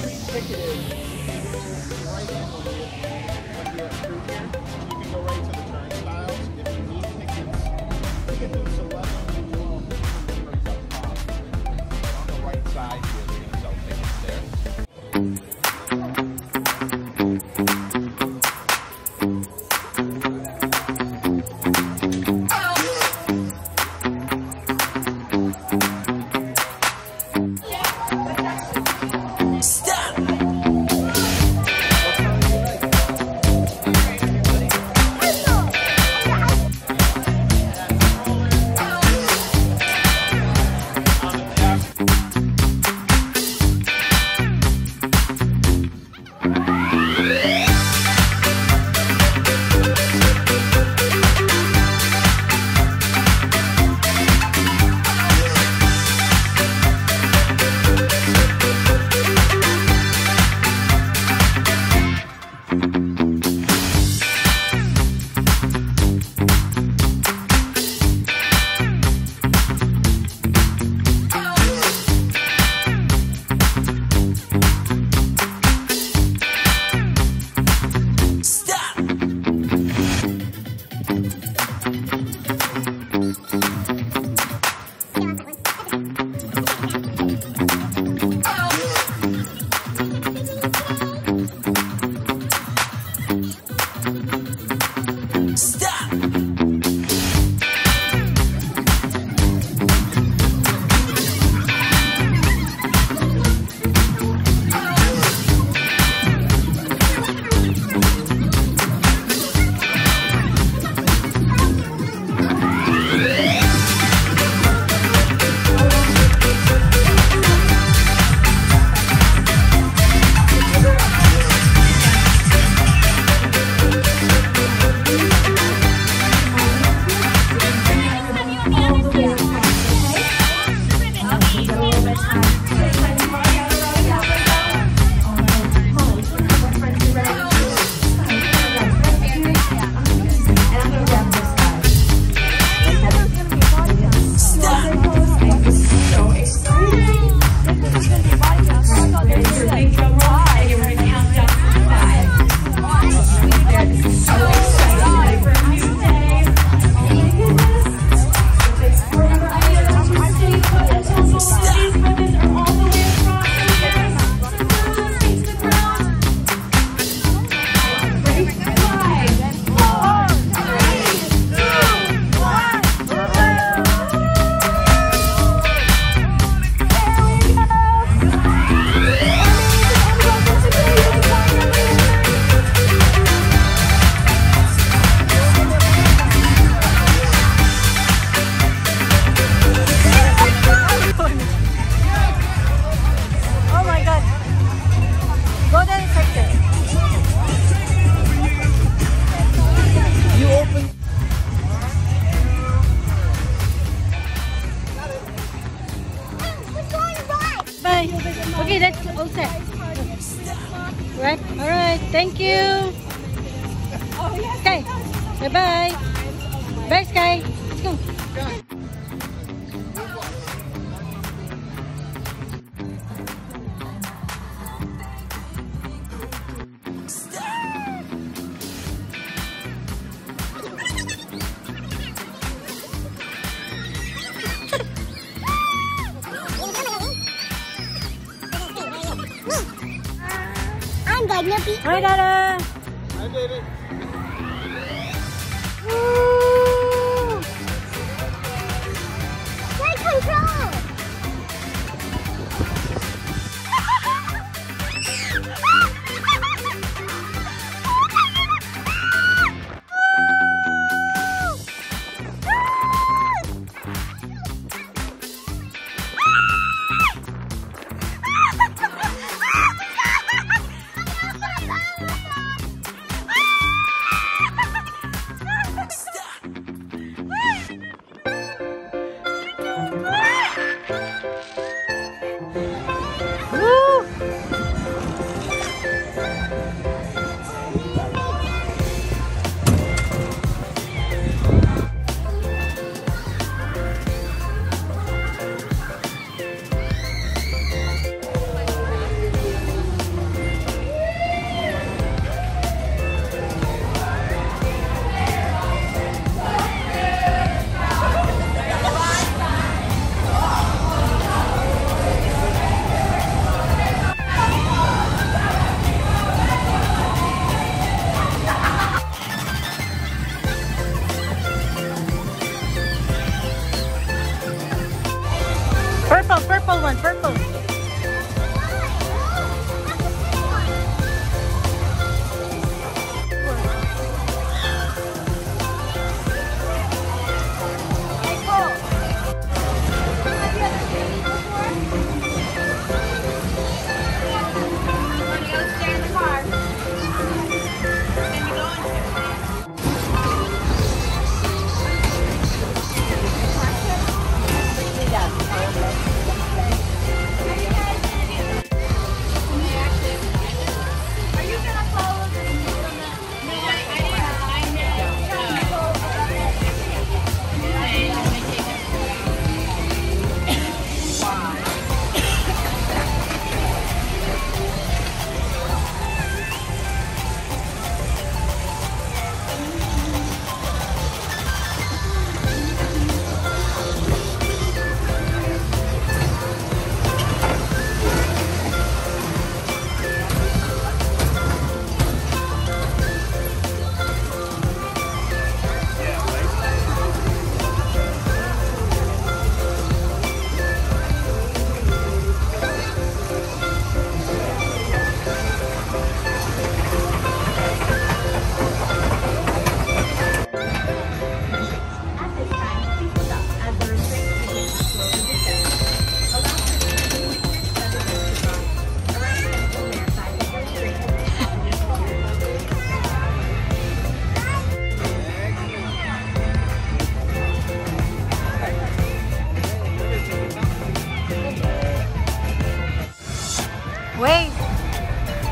free ticket is. Oh. Sky. Bye bye. Bye, Sky. Let's go. I'm gonna be. Hi, Dada.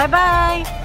Bye-bye.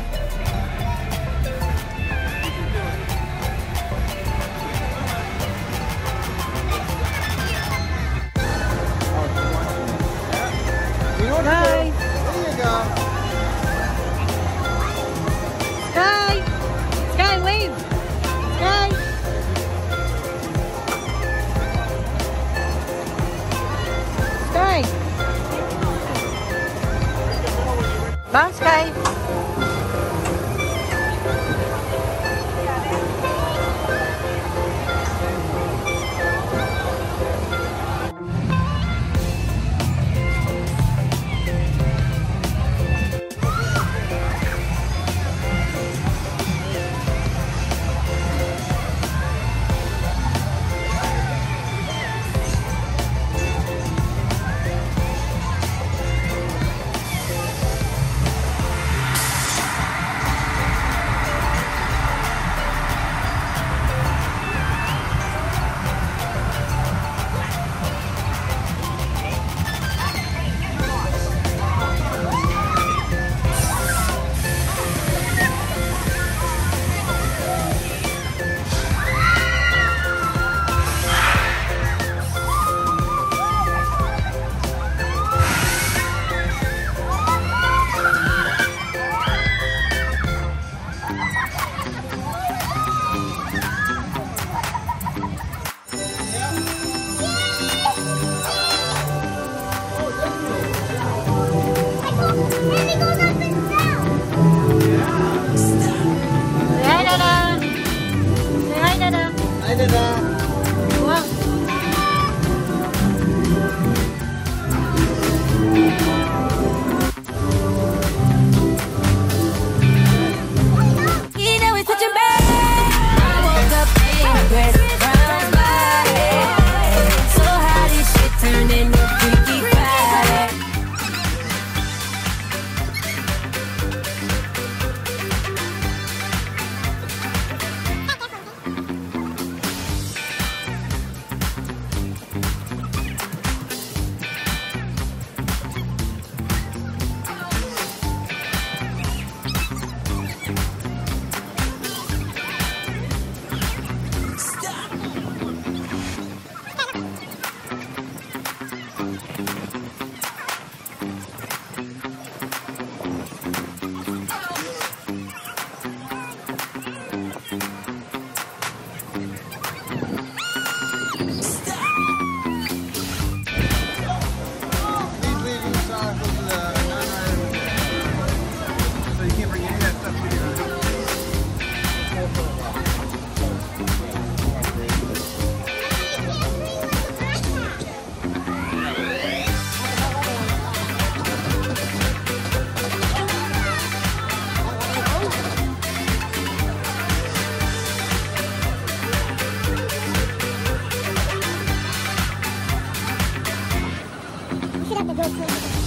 You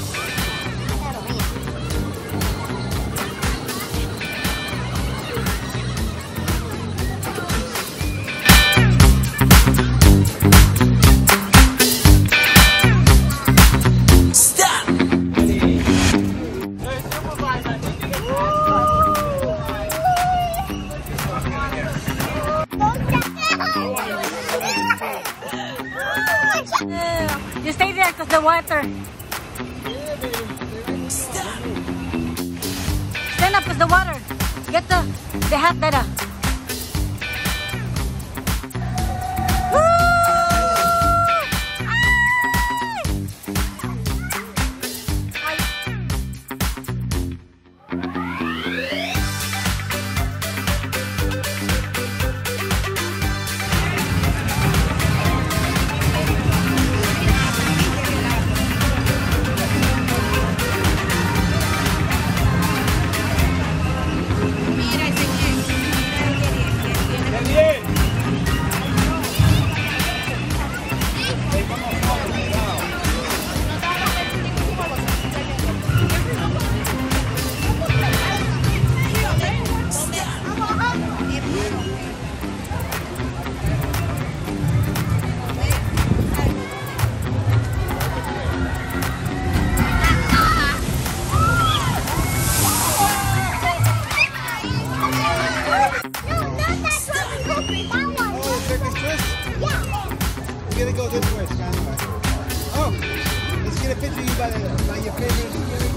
you're.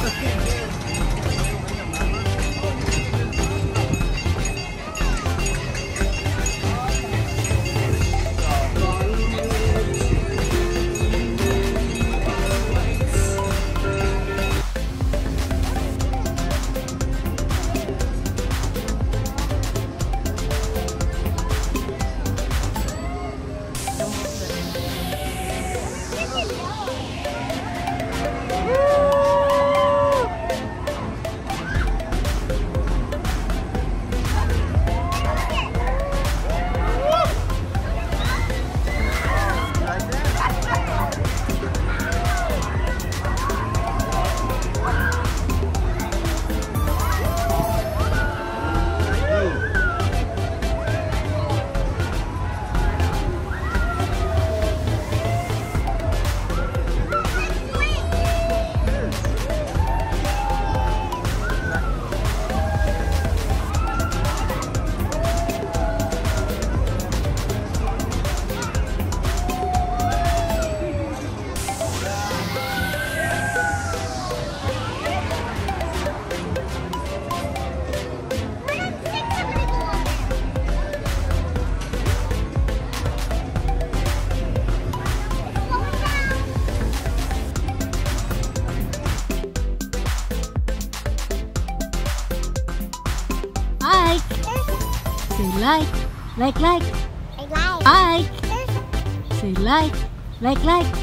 fucking like, like. I like. Like. Say like, like, like.